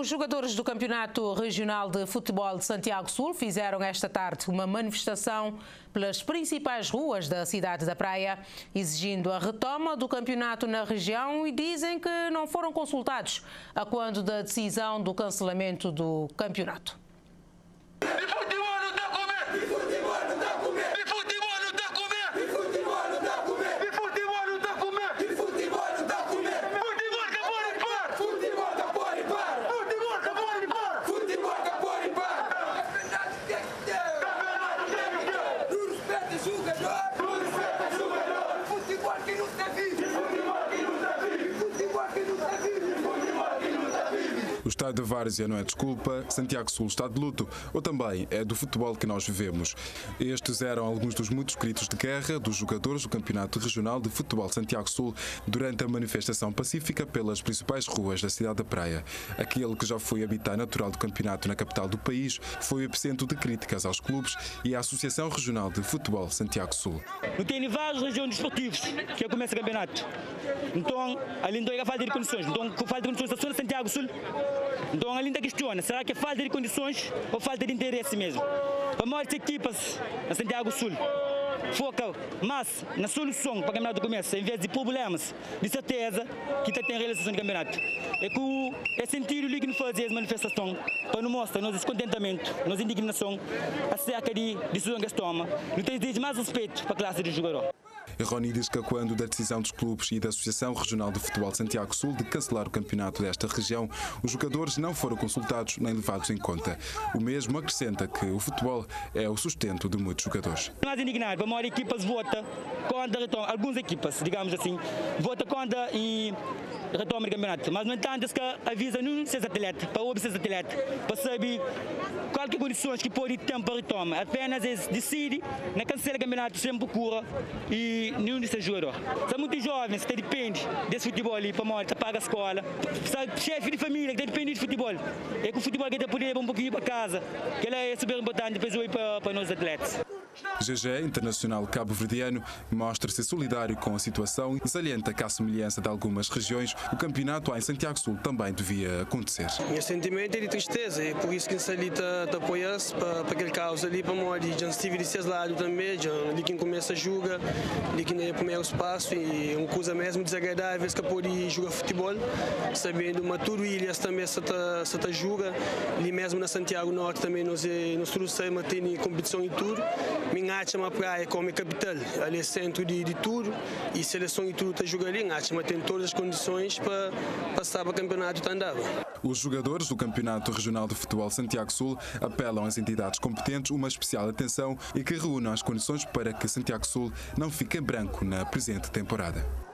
Os jogadores do Campeonato Regional de Futebol de Santiago Sul fizeram esta tarde uma manifestação pelas principais ruas da cidade da Praia, exigindo a retoma do campeonato na região e dizem que não foram consultados a quando da decisão do cancelamento do campeonato. sugar, O estado de várzea não é desculpa, Santiago Sul está de luto, ou também é do futebol que nós vivemos. Estes eram alguns dos muitos gritos de guerra dos jogadores do Campeonato Regional de Futebol Santiago Sul durante a manifestação pacífica pelas principais ruas da cidade da Praia. Aquele que já foi habitat natural do campeonato na capital do país foi o epicentro de críticas aos clubes e à Associação Regional de Futebol Santiago Sul. Não tem várias regiões desportivas que começa o campeonato. Então, há falta de condições. Então, de condições da Santiago Sul então a linda questiona, será que é falta de condições ou falta de interesse mesmo? Para muitas equipas na Santiago Sul, foca mais na solução para o campeonato começar, em vez de problemas, de certeza que tem realização de campeonato. É que é sentir o não fazer as manifestações para não mostrar nosso descontentamento, nossa indignação acerca de decisão que se toma. Não tem mais respeito para a classe de jogador. Rony diz que quando da decisão dos clubes e da Associação Regional de Futebol de Santiago Sul de cancelar o campeonato desta região, os jogadores não foram consultados nem levados em conta. O mesmo acrescenta que o futebol é o sustento de muitos jogadores. Nós indignados, a maior equipas vota contra, então, algumas equipas, digamos assim, vota contra e retoma o campeonato. Mas, no entanto, que avisa não ser atleta, para o ser atleta, para saber quais condições que pode ter para retoma. Apenas decide, na cancela do campeonato, sempre procura e nenhum desses jogadores. São muito jovens que dependem desse futebol ali para morrer, paga a escola. São chefe de família que depende de futebol. É que o futebol que tem poder um pouquinho para casa, que ele é super importante para, para nós atletas. GG Internacional Cabo-Verdiano mostra-se solidário com a situação e salienta que, à semelhança de algumas regiões, o campeonato em Santiago Sul também devia acontecer. Meu sentimento é de tristeza, é por isso que ali te apoias para, para aquele causa ali, para morrer. Já estive de seus lados também, já ali quem começa a jogar, ali quem é o primeiro espaço e uma coisa mesmo desagradável que pode jogar futebol, sabendo uma tudo ilhas também se ta, se joga, ali mesmo na Santiago Norte também nós, eh, nós trouxemos tem competição e tudo. Minhacha uma praia como capital, ali é centro de, de tudo e seleção e tudo está jogando ali. Minhacha tem todas as condições para passar para o campeonato que andava. Os jogadores do Campeonato Regional de Futebol Santiago Sul apelam às entidades competentes uma especial atenção e que reúnam as condições para que Santiago Sul não fique branco na presente temporada.